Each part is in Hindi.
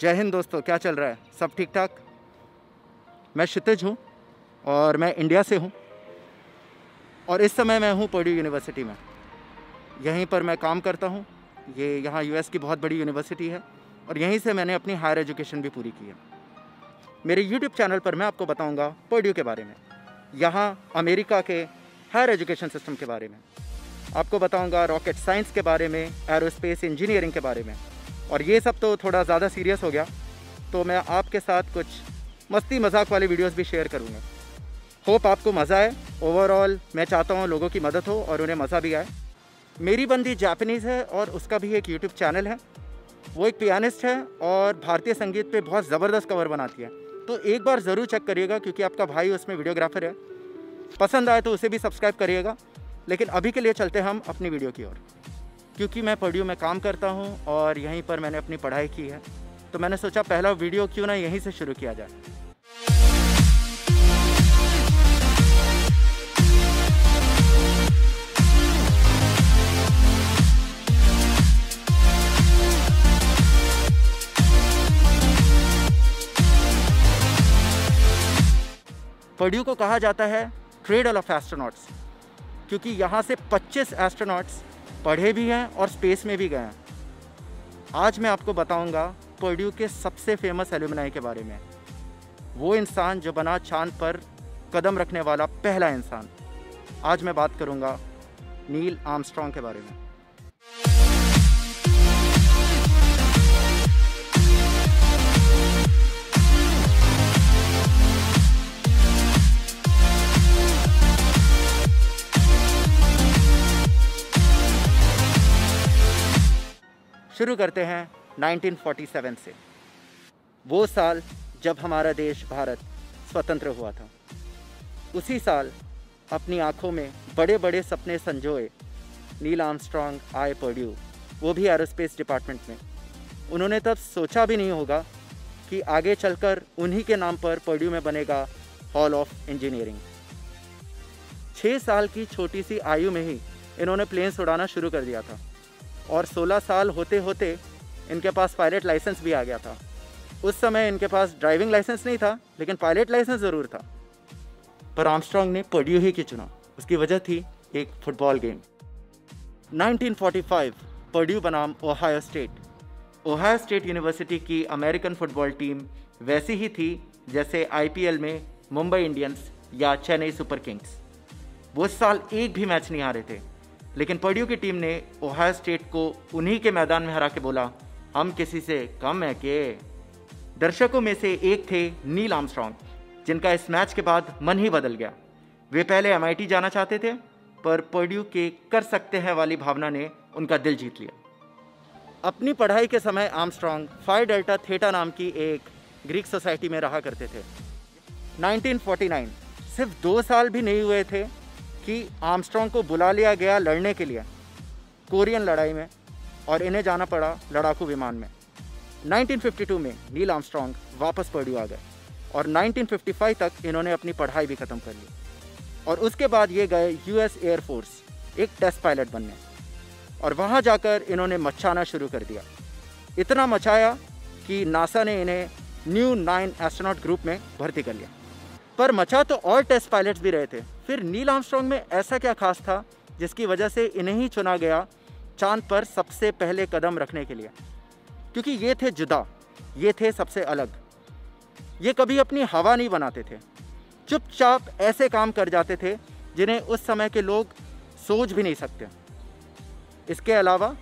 जय हिंद दोस्तों, क्या चल रहा है? सब ठीक ठाक मैं क्षितिज हूँ और मैं इंडिया से हूँ और इस समय मैं हूँ पर्ड्यू यूनिवर्सिटी में। यहीं पर मैं काम करता हूँ। ये यहाँ यूएस की बहुत बड़ी यूनिवर्सिटी है और यहीं से मैंने अपनी हायर एजुकेशन भी पूरी की है। मेरे यूट्यूब चैनल पर मैं आपको बताऊँगा पर्ड्यू के बारे में, यहाँ अमेरिका के हायर एजुकेशन सिस्टम के बारे में। आपको बताऊँगा रॉकेट साइंस के बारे में, एरोस्पेस इंजीनियरिंग के बारे में और ये सब तो थोड़ा ज़्यादा सीरियस हो गया। तो मैं आपके साथ कुछ मस्ती मज़ाक वाली वीडियोस भी शेयर करूँगा। होप आपको मज़ा आए। ओवरऑल मैं चाहता हूँ लोगों की मदद हो और उन्हें मज़ा भी आए। मेरी बंदी जापानीज़ है और उसका भी एक यूट्यूब चैनल है। वो एक पियानिस्ट है और भारतीय संगीत पे बहुत ज़बरदस्त कवर बनाती है। तो एक बार ज़रूर चेक करिएगा क्योंकि आपका भाई उसमें वीडियोग्राफर है। पसंद आए तो उसे भी सब्सक्राइब करिएगा। लेकिन अभी के लिए चलते हैं हम अपनी वीडियो की ओर। क्योंकि मैं पढ़ियो में काम करता हूँ और यहीं पर मैंने अपनी पढ़ाई की है तो मैंने सोचा पहला वीडियो क्यों ना यहीं से शुरू किया जाए। पर्ड्यू को कहा जाता है ट्रेडल ऑफ़ एस्ट्रोनॉट्स क्योंकि यहाँ से 25 एस्ट्रोनॉट्स पढ़े भी हैं और स्पेस में भी गए हैं। आज मैं आपको बताऊँगा पर्ड्यू के सबसे फ़ेमस एलुमिनाई के बारे में। वो इंसान जो बना चाँद पर कदम रखने वाला पहला इंसान। आज मैं बात करूँगा नील आर्मस्ट्रॉन्ग के बारे में। शुरू करते हैं 1947 से। वो साल जब हमारा देश भारत स्वतंत्र हुआ था। उसी साल अपनी आँखों में बड़े बड़े सपने संजोए नील आर्मस्ट्रॉन्ग आए पर्ड्यू वो भी एरोस्पेस डिपार्टमेंट में। उन्होंने तब सोचा भी नहीं होगा कि आगे चलकर उन्हीं के नाम पर पर्ड्यू में बनेगा हॉल ऑफ़ इंजीनियरिंग। छः साल की छोटी सी आयु में ही इन्होंने प्लेन्स उड़ाना शुरू कर दिया था। और 16 साल होते होते इनके पास पायलट लाइसेंस भी आ गया था। उस समय इनके पास ड्राइविंग लाइसेंस नहीं था, लेकिन पायलट लाइसेंस ज़रूर था। पर आर्मस्ट्रॉन्ग ने पर्ड्यू ही की चुना। उसकी वजह थी एक फुटबॉल गेम 1945 पर्ड्यू बनाम Ohio State Ohio State University की अमेरिकन फुटबॉल टीम वैसी ही थी जैसे आईपीएल में मुंबई इंडियंस या चेन्नई सुपर किंग्स वो साल एक भी मैच नहीं हारे थे। लेकिन पर्ड्यू की टीम ने ओहायो स्टेट को उन्हीं के मैदान में हरा के बोला, हम किसी से कम है के? दर्शकों में से एक थे नील आर्मस्ट्रॉन्ग जिनका इस मैच के बाद मन ही बदल गया। वे पहले एमआईटी जाना चाहते थे, पर पर्ड्यू के कर सकते हैं वाली भावना ने उनका दिल जीत लिया। अपनी पढ़ाई के समय आर्मस्ट्रॉन्ग फाइव डेल्टा थेटा नाम की एक ग्रीक सोसाइटी में रहा करते थे। 1949 सिर्फ़ दो साल भी नहीं हुए थे कि आर्मस्ट्रॉन्ग को बुला लिया गया लड़ने के लिए, कोरियन लड़ाई में, और इन्हें जाना पड़ा लड़ाकू विमान में। 1952 में नील आर्मस्ट्रॉन्ग वापस पर्ड्यू आ गए, और 1955 तक इन्होंने अपनी पढ़ाई भी ख़त्म कर ली। और उसके बाद ये गए यूएस एयरफोर्स एक टेस्ट पायलट बनने। और वहाँ जाकर इन्होंने मचाना शुरू कर दिया। इतना मचाया कि नासा ने इन्हें न्यू नाइन एस्ट्रोनॉट ग्रुप में भर्ती कर लिया। पर मचा तो और टेस्ट पायलट्स भी रहे थे। फिर नील आर्मस्ट्रॉन्ग में ऐसा क्या खास था, जिसकी वजह से इन्हें ही चुना गया चाँद पर सबसे पहले कदम रखने के लिए? क्योंकि ये थे जुदा, ये थे सबसे अलग। ये कभी अपनी हवा नहीं बनाते थे। चुपचाप ऐसे काम कर जाते थे, जिन्हें उस समय के लोग सोच भी नहीं सकते। इसके अलावा,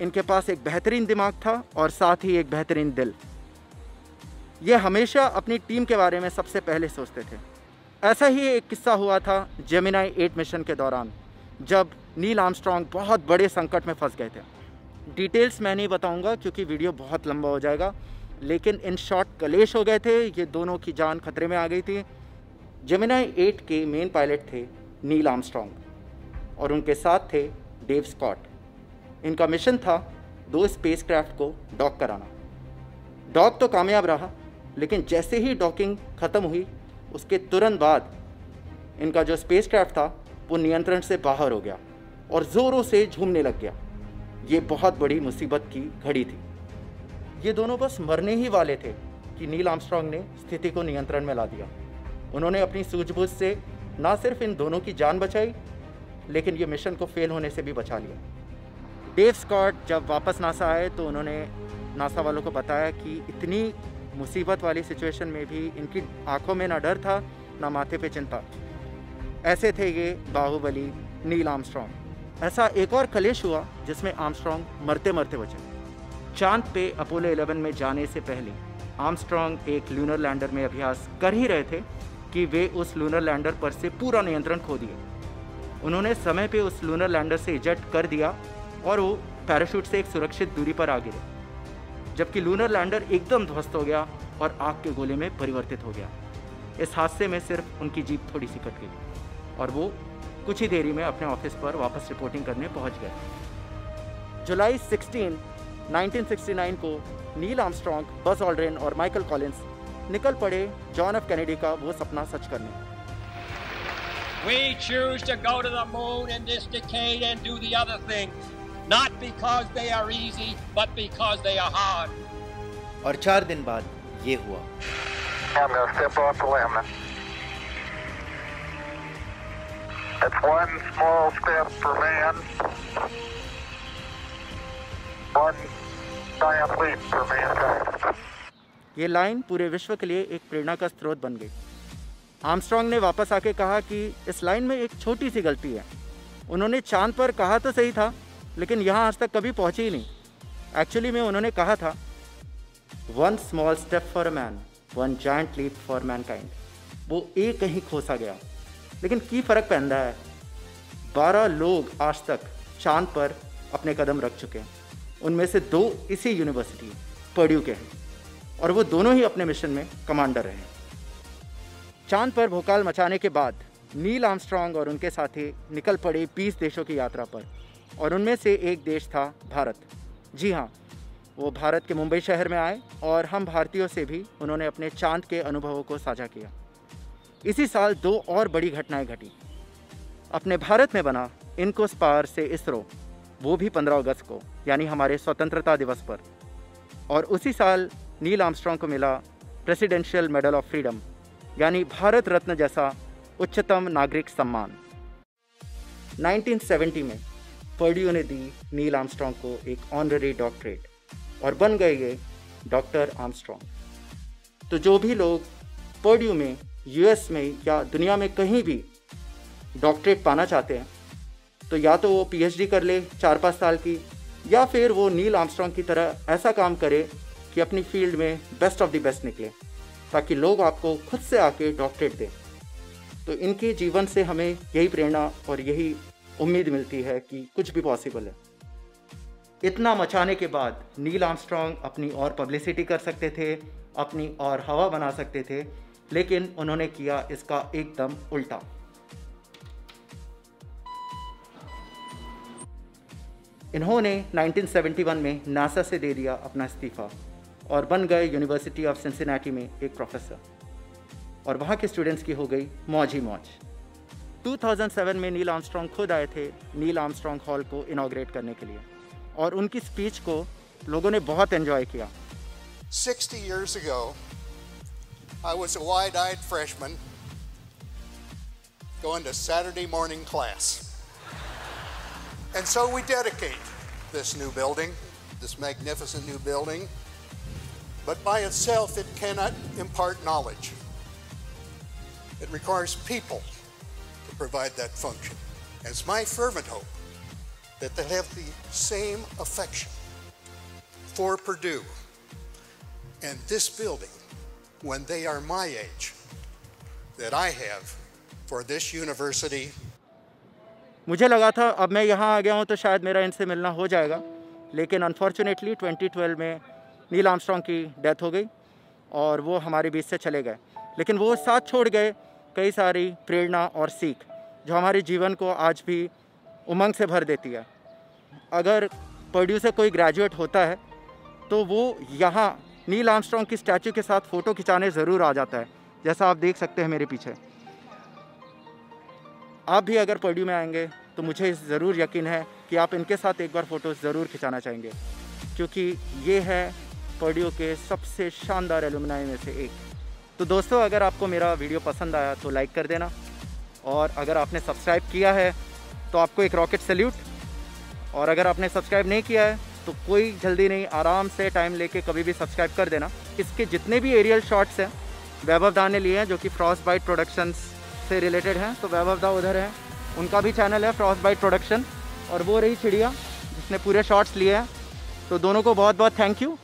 इनके पास एक बेहतरीन दिमाग था और साथ ही एक बेहतरीन दिल। ये हमेशा अपनी टीम के बारे में सबसे पहले सोचते थे। ऐसा ही एक किस्सा हुआ था जेमिनाई एट मिशन के दौरान, जब नील आर्मस्ट्रॉन्ग बहुत बड़े संकट में फंस गए थे। डिटेल्स मैं नहीं बताऊँगा क्योंकि वीडियो बहुत लंबा हो जाएगा, लेकिन इन शॉर्ट कलेश हो गए थे, ये दोनों की जान खतरे में आ गई थी। जेमिनाई एट के मेन पायलट थे नील आर्मस्ट्रॉन्ग और उनके साथ थे डेव स्कॉट इनका मिशन था दो स्पेसक्राफ्ट को डॉक कराना। डॉक तो कामयाब रहा लेकिन जैसे ही डॉकिंग ख़त्म हुई, उसके तुरंत बाद इनका जो स्पेस था, वो नियंत्रण से बाहर हो गया और ज़ोरों से झूमने लग गया। ये बहुत बड़ी मुसीबत की घड़ी थी। ये दोनों बस मरने ही वाले थे कि नील आर्मस्ट्रॉन्ग ने स्थिति को नियंत्रण में ला दिया। उन्होंने अपनी सूझबूझ से ना सिर्फ़ इन दोनों की जान बचाई, लेकिन ये मिशन को फेल होने से भी बचा लिया। डेव स्कॉट जब वापस नासा आए तो उन्होंने नासा वालों को बताया कि इतनी मुसीबत वाली सिचुएशन में भी इनकी आँखों में ना डर था, ना माथे पे चिंता। ऐसे थे ये बाहुबली, नील आर्मस्ट्रॉन्ग ऐसा एक और कलेश हुआ जिसमें आर्मस्ट्रॉन्ग मरते मरते बचे। चाँद पे अपोलो 11 में जाने से पहले आर्मस्ट्रॉन्ग एक लूनर लैंडर में अभ्यास कर ही रहे थे कि वे उस लूनर लैंडर पर से पूरा नियंत्रण खो दिए। उन्होंने समय पे उस लूनर लैंडर से इजेक्ट कर दिया और वो पैराशूट से एक सुरक्षित दूरी पर आ गिरे जबकि लूनर लैंडर एकदम ध्वस्त हो गया और आग के गोले में परिवर्तित हो गया। इस हादसे में सिर्फ़ उनकी जीप थोड़ी सी कट गई और वो कुछ ही देरी में अपने ऑफ़िस पर वापस रिपोर्टिंग करने पहुँच गए। जुलाई 16, 1969 को नील आर्मस्ट्रॉन्ग बस ऑल्ड्रेन और माइकल कॉलिंस निकल पड़े जॉन एफ़ कैनेडी का वो सपना सच करने। We choose to go to the moon in this decade and do the other things, not because they are easy, but because they are hard. और चार दिन बाद ये हुआ I'm going to step off the limb. It's one small step for man, one giant leap for mankind. ये लाइन पूरे विश्व के लिए एक प्रेरणा का स्रोत बन गई आर्मस्ट्रॉन्ग ने वापस आके कहा कि इस लाइन में एक छोटी सी गलती है उन्होंने चाँद पर कहा तो सही था लेकिन यहाँ आज तक कभी पहुँचे ही नहीं। एक्चुअली में उन्होंने कहा था one small step for man one giant leap for mankind वो एक कहीं खोसा गया। लेकिन की फ़र्क पहनता है? बारह लोग आज तक चाँद पर अपने कदम रख चुके हैं। उनमें से दो इसी यूनिवर्सिटी पड्यू के हैं, और वो दोनों ही अपने मिशन में कमांडर रहे चाँद पर भोकाल मचाने के बाद नील आर्मस्ट्रॉन्ग और उनके साथी निकल पड़े बीस देशों की यात्रा पर। और उनमें से एक देश था भारत। जी हाँ वो भारत के मुंबई शहर में आए और हम भारतीयों से भी उन्होंने अपने चाँद के अनुभवों को साझा किया। इसी साल दो और बड़ी घटनाएँ घटी। अपने भारत में बना इनको स्पार से इसरो, वो भी 15 अगस्त को, यानी हमारे स्वतंत्रता दिवस पर। और उसी साल नील आर्मस्ट्रॉन्ग को मिला प्रेसिडेंशियल मेडल ऑफ़ फ्रीडम, यानी भारत रत्न जैसा उच्चतम नागरिक सम्मान। 1970 में पर्ड्यू ने दी नील आर्मस्ट्रॉन्ग को एक ऑनररी डॉक्टरेट और बन गए ये डॉक्टर आर्मस्ट्रॉन्ग तो जो भी लोग पर्ड्यू में यूएस में या दुनिया में कहीं भी डॉक्टरेट पाना चाहते हैं तो या तो वो पीएचडी कर ले चार पाँच साल की, या फिर वो नील आर्मस्ट्रॉन्ग की तरह ऐसा काम करे कि अपनी फ़ील्ड में बेस्ट ऑफ़ द बेस्ट निकले, ताकि लोग आपको खुद से आके डॉक्टरेट दें। तो इनके जीवन से हमें यही प्रेरणा और यही उम्मीद मिलती है कि कुछ भी पॉसिबल है। इतना मचाने के बाद नील आर्मस्ट्रॉन्ग अपनी और पब्लिसिटी कर सकते थे, अपनी और हवा बना सकते थे, लेकिन उन्होंने किया इसका एकदम उल्टा। इन्होंने 1971 में नासा से दे दिया अपना इस्तीफ़ा और बन गए यूनिवर्सिटी ऑफ़ सिंसिनाटी में एक प्रोफेसर और वहाँ के स्टूडेंट्स की हो गई मौज ही मौज। 2007 में नील आर्मस्ट्रॉन्ग खुद आए थे नील आर्मस्ट्रॉन्ग हॉल को इनाग्रेट करने के लिए और उनकी स्पीच को लोगों ने बहुत एंजॉय किया 60 years ago, I was a wide-eyed freshman going to Saturday morning class. And so we dedicate this new building, this magnificent new building, but by itself it cannot impart knowledge. It requires people to provide that function. And it's my fervent hope that they have the same affection for Purdue and this building when they are my age that I have for this university. मुझे लगा था अब मैं यहाँ आ गया हूँ तो शायद मेरा इनसे मिलना हो जाएगा लेकिन अनफॉर्चुनेटली 2012 में नील आर्मस्ट्रॉन्ग की डेथ हो गई और वो हमारे बीच से चले गए लेकिन वो साथ छोड़ गए कई सारी प्रेरणा और सीख जो हमारे जीवन को आज भी उमंग से भर देती है। अगर पर्ड्यू से कोई ग्रेजुएट होता है तो वो यहाँ नील आर्मस्ट्रॉन्ग की स्टैचू के साथ फ़ोटो खिंचाने ज़रूर आ जाता है, जैसा आप देख सकते हैं मेरे पीछे। आप भी अगर पर्ड्यू में आएँगे तो मुझे ज़रूर यकीन है कि आप इनके साथ एक बार फ़ोटो ज़रूर खिंचाना चाहेंगे, क्योंकि ये है पर्डियो के सबसे शानदार एलुमनाई में से एक। तो दोस्तों, अगर आपको मेरा वीडियो पसंद आया तो लाइक कर देना और अगर आपने सब्सक्राइब किया है तो आपको एक रॉकेट सल्यूट। और अगर आपने सब्सक्राइब नहीं किया है तो कोई जल्दी नहीं, आराम से टाइम लेके कभी भी सब्सक्राइब कर देना। इसके जितने भी एरियल शॉट्स हैं, वैभव दा ने लिए हैं, जो कि फ्रॉस्ट बाइट प्रोडक्शंस से रिलेटेड हैं तो वैभव दा उधर है। उनका भी चैनल है फ्रॉस्ट बाइट प्रोडक्शन और वो रही चिड़िया जिसने पूरे शॉट्स लिए हैं। तो दोनों को बहुत बहुत थैंक यू